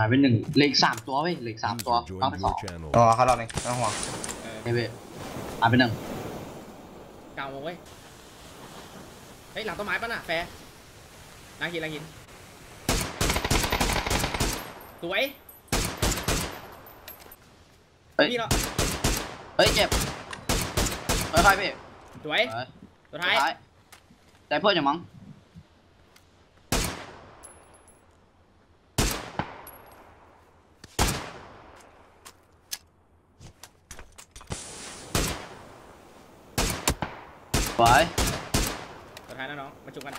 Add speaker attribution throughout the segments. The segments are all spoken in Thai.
Speaker 1: หายไปหนึ่งเหลืออีกสามตัวเว้ยเหลืออีกสามตัวต้องไปสอง
Speaker 2: อ๋อเขารอบเองไม่ต้องห่วง
Speaker 3: เออ
Speaker 1: เฮ้ยเว้ยหายไปหนึ่ง
Speaker 3: เก่ามาเว้ยเฮ้ยหลังต้นไม้ป่ะน่ะแฟร์ล้างหินล้างหินสวย
Speaker 1: เฮ้ย
Speaker 3: พี่เนาะ
Speaker 1: เฮ้ยเจ็บค่อยๆพี่
Speaker 3: สวย
Speaker 1: เฮ้ย
Speaker 3: ตัวท้าย
Speaker 1: ได้เพื่อนอย่างมั้ง สวย
Speaker 3: ตัวท้ายนะน้อง มาจุกกัน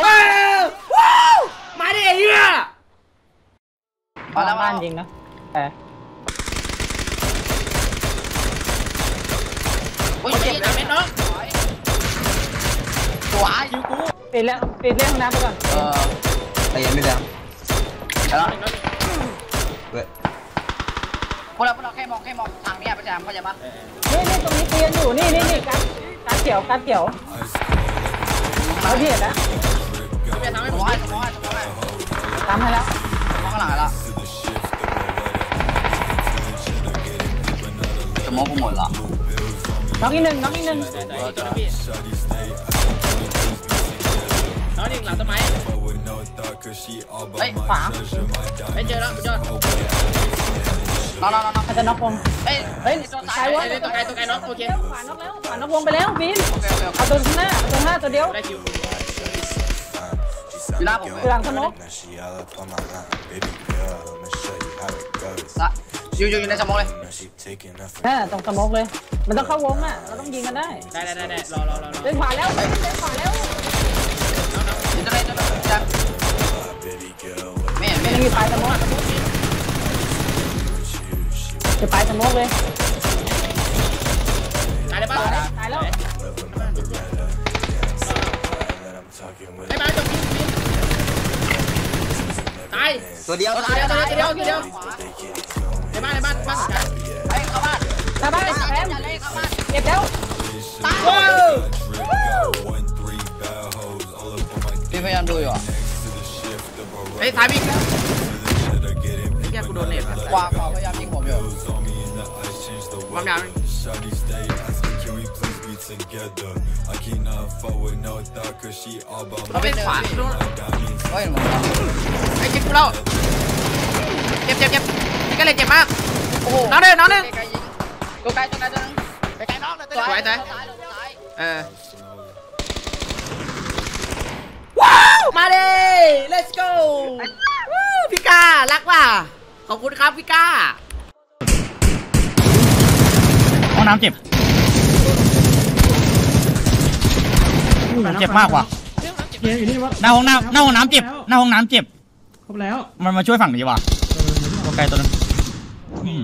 Speaker 3: ว้าวว้าวมาดิไอ้เหี้ย
Speaker 1: มาแล้ว
Speaker 4: บ้าน
Speaker 1: มา
Speaker 4: จริงนะแต่
Speaker 1: อุ้ย
Speaker 3: เจ็บ
Speaker 1: เจ็บ
Speaker 3: นะเม็ดน้อง
Speaker 1: สวยสวย
Speaker 3: คิวกู
Speaker 4: ปิดแล้วปิดเรื่องน้ำไปก่อน
Speaker 1: เออ
Speaker 2: แต่ยังไม่เลี้ยง
Speaker 1: แล้ว
Speaker 3: หนึ่งแล้วหนึ่ง
Speaker 2: เว้ย
Speaker 1: พวกเราพวกเราแค่มองแค่มองทางเนี้ยประจำเข้าใจปะ
Speaker 3: เออ
Speaker 4: นี่นี่ตรงนี้เตียนอยู่นี่นี่นี่กัดกัดเขียวกัดเขียวเขาเห็นนะ
Speaker 3: เออทำให้
Speaker 1: ส
Speaker 3: ผม
Speaker 1: มองให้สมองให้สมองให้
Speaker 4: ทำให้แล้ว
Speaker 1: สมองข้างหลังให้ละสมองกูหมดละ
Speaker 4: น้องอีกหนึ่งน้องอีกหนึ่ง
Speaker 3: เดี๋ยวเดี๋ยวเดี๋ยวพี่น้องนี่หลังต้นไม้
Speaker 1: เฮ้ย
Speaker 4: ขวา
Speaker 3: ไม่เจอแล้วสุดยอด
Speaker 1: นอนนอนนอน
Speaker 4: เขาจะน็อกวง
Speaker 1: เฮ้ย
Speaker 4: เฮ้ย
Speaker 1: ตัว
Speaker 4: ใค
Speaker 1: ซ้ารยวะ
Speaker 3: เอ้ยตัวไกลตัวไกลน้องโอเค
Speaker 4: ขวาน็อกแล้วขวาน็อกวงไปแล้วบิน
Speaker 1: โอเคโอเคโอเค
Speaker 4: เอาตัวข้างหน้าเอาตัวข้างหน้าตัวเดียว
Speaker 3: ได้คิว
Speaker 1: อยู่หน้าผม
Speaker 4: คือหลังสมอง
Speaker 1: ละอยู่อยู่อยู่ในสมองเลย
Speaker 4: เออตรงสมองเลย มันต้องเข้าวงอะ เราต้องยิงกันได้
Speaker 3: ได้ได้ได้ได้รอรอรอรอ
Speaker 4: เล่นขวาแล้วเล่นขวาแล้ว
Speaker 1: จังไม่เห็นไม่
Speaker 4: ยั
Speaker 1: เห็น
Speaker 4: งอยู่ปลายสมองจะปลายสมองเลย
Speaker 3: ตายได้ป่ะ
Speaker 4: ตายแล้ว
Speaker 3: ให้มาจบคิวตาย
Speaker 2: ตัวเดียว
Speaker 1: ตัวซ้ายตัวซ้าย
Speaker 3: เดี๋ยวเดี๋ยว
Speaker 1: ขวา
Speaker 3: ในบ้านในบ้านบ้านสุดท้าย
Speaker 1: เฮ้ยเข้าบ้าน
Speaker 4: ชาวบ้าน
Speaker 1: เล่น
Speaker 4: แซม
Speaker 1: อย่าเล่นเข้าบ้าน
Speaker 4: เก็บแล้ว
Speaker 1: ตาย
Speaker 3: ฮ้ยตายพี่แค่กูโดนเน็ต
Speaker 1: ขวาขวาพยายามยิงผมอยู่
Speaker 3: ความยาว
Speaker 1: เขาเป็นขวาเฮ้ยผม
Speaker 3: ไอ้จิ๊บกูแล้วเจ็บเจ็บเจ็บนี่ก็เลยเจ็บมาก
Speaker 1: โอ้โห
Speaker 3: น้องหนึ่งน้องหนึ่ง
Speaker 1: ไกลๆยิงตัวไกลตัวไกลตัวนึงไกลๆน้องเลยตัว
Speaker 3: สวยสวย
Speaker 1: ซ้ายซ้าย
Speaker 3: เออ ว้าวมาดิ let's go วู้พี่ก้ารักว่ะขอบคุณครับพี่ก้า
Speaker 5: ห้องน้ำเจ็บเจ็บมากว่ะ
Speaker 6: เฮียอยู่นี่วะ
Speaker 5: หน้าห้องน้ำหน้าห้องน้ำเจ็บหน้าห้องน้ำเจ็บ
Speaker 6: ครบแล้ว
Speaker 5: มันมาช่วยฝั่งนี้ว่ะตัวไกลตัวนึงอืม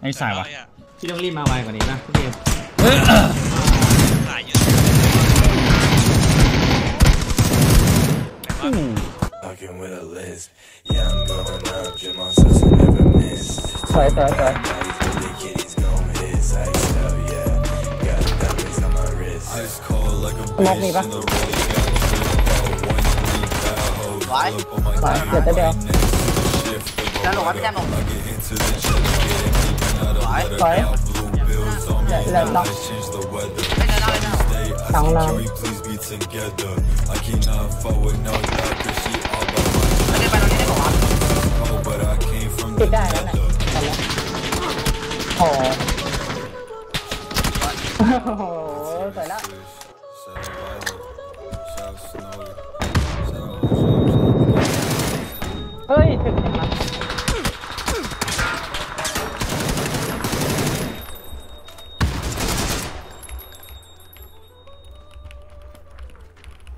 Speaker 5: ไอ้สายว่ะ
Speaker 6: พี่ต้องรีบมาไวกว่านี้นะพี่เกม
Speaker 5: เฮ้ย
Speaker 4: สวยสวยสวยสมองมีปะ
Speaker 1: ไว้
Speaker 4: สวยเดี๋ยวจะเดียว
Speaker 1: จะหลงไว้ ปิด
Speaker 4: ได้แล้วแหละตอนนี้โอ้โหโอ้โหสวยล้วเฮ้ย ถึงเห็นไหม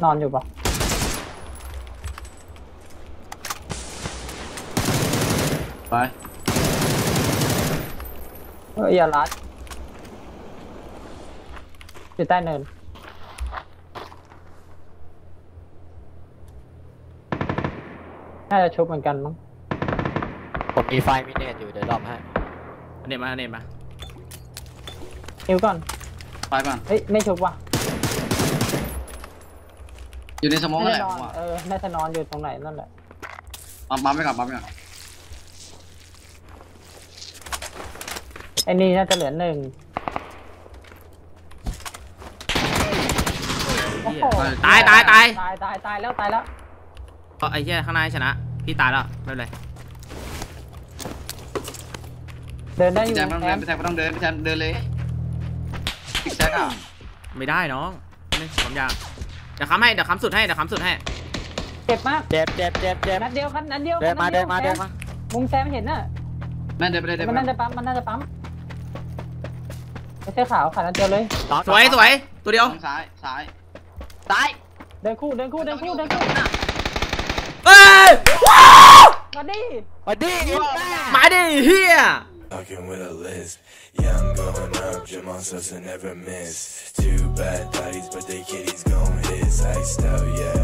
Speaker 4: นอนอยู่ปะ
Speaker 1: ไป
Speaker 4: เฮ้ยอย่ารัดอยู่ใต้เนินน่าจะชุบเหมือนกันมั้ง
Speaker 7: ผมมีไฟมิเนตอยู่เดี๋ยวรอบให้
Speaker 3: เน็ตมาเน็ตมา
Speaker 4: หิวก่อน
Speaker 1: ไปป่ะ
Speaker 4: เฮ้ยไม่ชุบว่ะ
Speaker 1: อยู่ในสมอง
Speaker 4: น่า
Speaker 1: นั่นแห
Speaker 4: จะ
Speaker 1: ละ
Speaker 4: นอน
Speaker 1: ผมว่า
Speaker 4: เออน่าจะนอนอยู่ตรงไหนนั่นแหละ
Speaker 1: ปั๊มปั๊มไปก่อนปั๊มไปก่อน
Speaker 4: ไอ้นี่น่าจะเหลือหนึ่ง โอ้โห
Speaker 3: ตายตายตาย
Speaker 4: ตายตายตายแล้วตายแล้ว
Speaker 3: เอาไอ้เหี้ยข้างในชนะ พี่ตายแล้วไม่เป็นไร
Speaker 4: เดินได้อ
Speaker 1: พี่
Speaker 4: ยู่
Speaker 1: แจมไม่ต้อง
Speaker 4: แอ
Speaker 1: เดิน
Speaker 4: ม
Speaker 1: พี่แจมไม่ต้องเดินพี่แจมเดินเลยพี่แจมอะ
Speaker 3: ไม่ได้น้องนี่ผมอยากเดี๋ยวค้ำให้เดี๋ยวค้ำสุดให้เดี๋ยวค้ำสุดให้
Speaker 4: เจ็บมาก
Speaker 5: เจ็บเจ็บเจ็บเจ็บ
Speaker 4: นัดเดียวครับนัดเดียว
Speaker 5: เดินมา
Speaker 4: นั
Speaker 5: เดินมา
Speaker 4: แซ
Speaker 5: เดินมา
Speaker 4: มุงแซมเห็นน่ะ
Speaker 1: นั่นเดินไปเลยเดิน
Speaker 4: มัน
Speaker 1: ไป
Speaker 4: น่าจะปั๊มมันน่าจะปั๊ม ไม่ใช่ขาวขานัดเดียวเลย
Speaker 3: สวยสวยตัวเดียว
Speaker 1: ทางซ้ายซ้ายซ้าย
Speaker 4: เดินคู่เดินคู่เดินคู่เดินคู่
Speaker 3: เอ้ยว้าว
Speaker 4: มาดิ
Speaker 5: มาดิ
Speaker 3: มาดิเฮีย
Speaker 7: Talking with a list. Yeah, I'm going up, Jim on subs and never miss. Two bad thotties, but they kitties gon' hit. Iced out, yeah.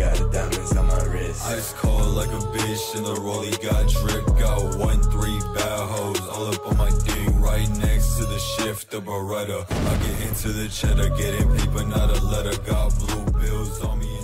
Speaker 7: Got the diamonds on my wrist.
Speaker 8: Ice cold like a bitch in the rollie got drip. Got one, three bad hoes all up on my dick. Right next to the shift, the Beretta. I get into the cheddar, getting paper, not a letter. Got blue bills on me.